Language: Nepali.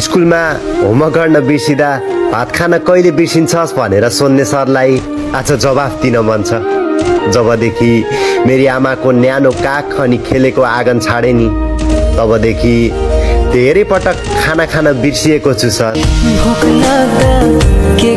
स्कुलमा होमवर्क गर्न बिर्सिँदा भात खान कहिले बिर्सिन्छस् भनेर सोध्ने सरलाई आज जवाफ दिन मन छ। जबदेखि मेरी आमाको न्यानो काख अनि खेलेको आँगन छाडे नि तबदेखि धेरै पटक खाना खान बिर्सिएको छु सर। के